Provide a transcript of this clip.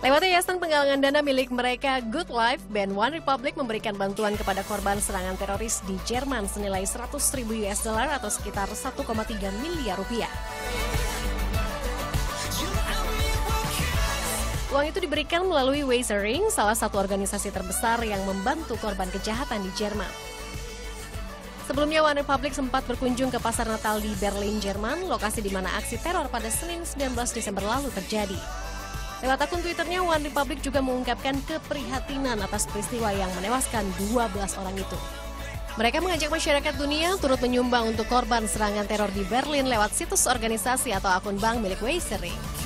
Lewat yayasan penggalangan dana milik mereka, Good Life, band One Republic memberikan bantuan kepada korban serangan teroris di Jerman senilai 100 ribu US dollar atau sekitar 1,3 miliar rupiah. Uang itu diberikan melalui Weisering, salah satu organisasi terbesar yang membantu korban kejahatan di Jerman. Sebelumnya One Republic sempat berkunjung ke pasar Natal di Berlin, Jerman, lokasi di mana aksi teror pada Senin 19 Desember lalu terjadi. Lewat akun Twitternya, One Republic juga mengungkapkan keprihatinan atas peristiwa yang menewaskan 12 orang itu. Mereka mengajak masyarakat dunia turut menyumbang untuk korban serangan teror di Berlin lewat situs organisasi atau akun bank milik Weisering.